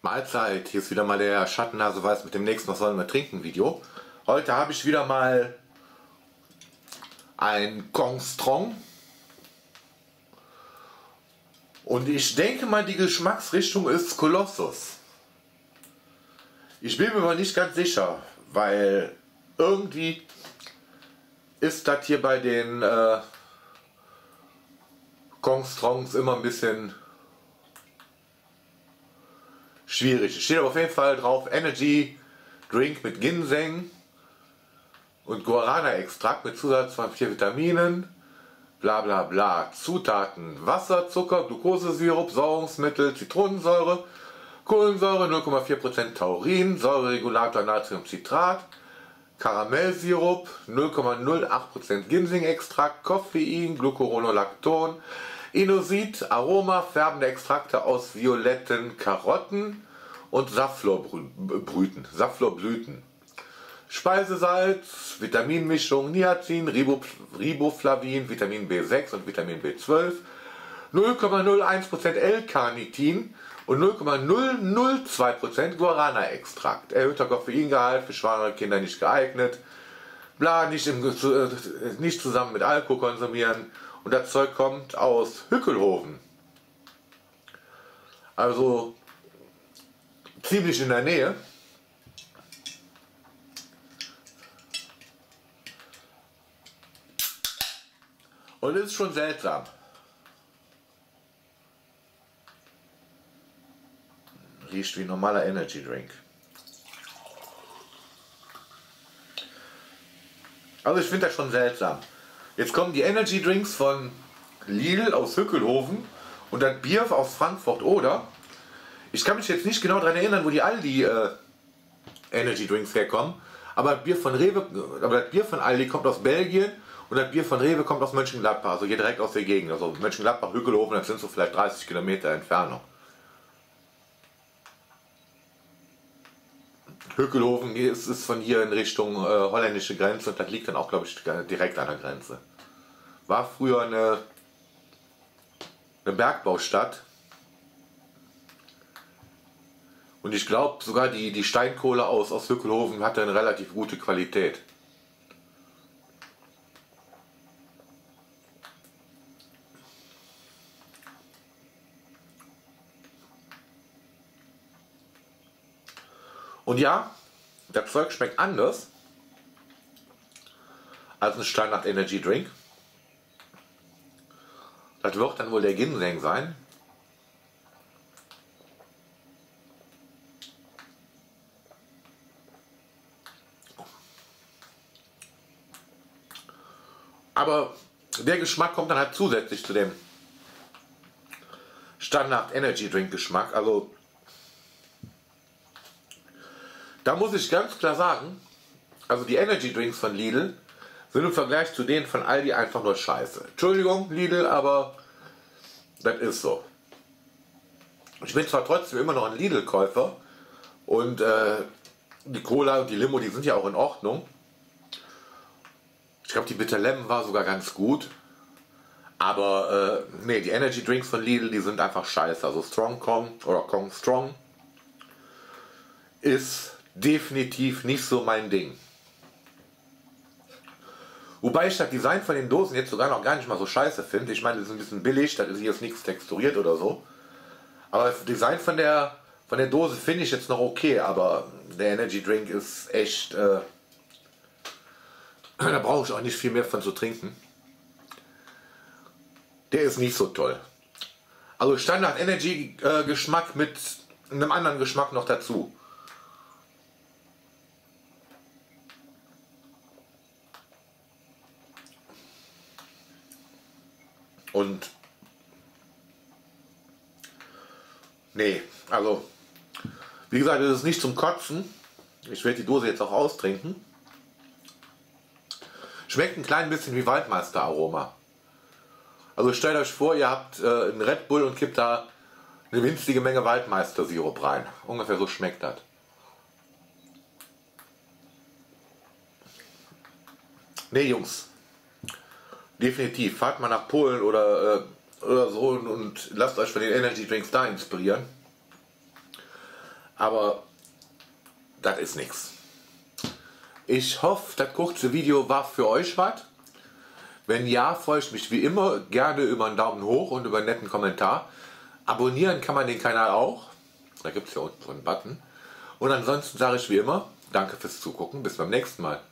Mahlzeit, hier ist wieder mal der Schattennase weiß mit dem nächsten Was sollen wir trinken Video. Heute habe ich wieder mal ein Kong Strong. Und ich denke mal, die Geschmacksrichtung ist Kolossus. Ich bin mir aber nicht ganz sicher, weil irgendwie ist das hier bei den äh, Kong Strongs immer ein bisschen schwierig. Steht aber auf jeden Fall drauf Energy Drink mit Ginseng und Guarana-Extrakt mit Zusatz von vier Vitaminen. Bla bla bla. Zutaten: Wasser, Zucker, Glukosesirup, Sauerungsmittel, Zitronensäure, Kohlensäure 0,4% Taurin, Säureregulator Natriumcitrat, Karamellsirup 0,08% Ginseng-Extrakt, Koffein, Glucuronolacton, Inosit, Aroma, färbende Extrakte aus violetten Karotten und Safflorbrüten, Safflorblüten. Speisesalz, Vitaminmischung, Niacin, Riboflavin, Vitamin B6 und Vitamin B12, 0,01% L-Carnitin und 0,002% Guarana-Extrakt. Erhöhter Koffeingehalt für schwangere Kinder nicht geeignet. Bla, nicht, im, äh, nicht zusammen mit Alkohol konsumieren. Und das Zeug kommt aus Hückelhofen. Also ziemlich in der Nähe. Und es ist schon seltsam. Riecht wie normaler Energy Drink. Also ich finde das schon seltsam. Jetzt kommen die Energy Drinks von Lidl aus Hückelhofen und das Bier aus Frankfurt oder. Ich kann mich jetzt nicht genau daran erinnern, wo die Aldi äh, Energy Drinks herkommen. Aber das Bier von Rewe, aber das Bier von Aldi kommt aus Belgien und das Bier von Rewe kommt aus Mönchengladbach, also hier direkt aus der Gegend. Also Mönchengladbach, Hückelhofen, das sind so vielleicht 30 Kilometer Entfernung. Hückelhofen ist, ist von hier in Richtung äh, holländische Grenze und das liegt dann auch, glaube ich, direkt an der Grenze. War früher eine, eine Bergbaustadt. Und ich glaube sogar die, die Steinkohle aus, aus Hückelhofen hatte eine relativ gute Qualität. Und ja, das Zeug schmeckt anders als ein Standard Energy Drink. Das wird dann wohl der Ginseng sein. Aber der Geschmack kommt dann halt zusätzlich zu dem Standard Energy Drink Geschmack. Also Da muss ich ganz klar sagen, also die Energy Drinks von Lidl sind im Vergleich zu denen von Aldi einfach nur scheiße. Entschuldigung, Lidl, aber das ist so. Ich bin zwar trotzdem immer noch ein Lidl-Käufer und äh, die Cola und die Limo, die sind ja auch in Ordnung. Ich glaube, die Bitter Lemon war sogar ganz gut. Aber äh, nee, die Energy Drinks von Lidl, die sind einfach scheiße. Also Strong Kong oder Kong Strong ist definitiv nicht so mein Ding. Wobei ich das Design von den Dosen jetzt sogar noch gar nicht mal so scheiße finde. Ich meine, das ist ein bisschen billig, das ist jetzt nichts texturiert oder so. Aber das Design von der, von der Dose finde ich jetzt noch okay, aber der Energy Drink ist echt. Äh, da brauche ich auch nicht viel mehr von zu trinken. Der ist nicht so toll. Also Standard Energy äh, Geschmack mit einem anderen Geschmack noch dazu. Und nee, also wie gesagt, es ist nicht zum Kotzen. Ich werde die Dose jetzt auch austrinken. Schmeckt ein klein bisschen wie Waldmeister-Aroma. Also stellt euch vor, ihr habt äh, einen Red Bull und kippt da eine winzige Menge Waldmeister-Sirup rein. Ungefähr so schmeckt das. Nee, Jungs, definitiv. Fahrt mal nach Polen oder, äh, oder so und, und, lasst euch von den Energy Drinks da inspirieren. Aber das ist nichts. Ich hoffe, das kurze Video war für euch was. Wenn ja, freue ich mich wie immer gerne über einen Daumen hoch und über einen netten Kommentar. Abonnieren kann man den Kanal auch. Da gibt es ja unten so einen Button. Und ansonsten sage ich wie immer, danke fürs Zugucken. Bis beim nächsten Mal.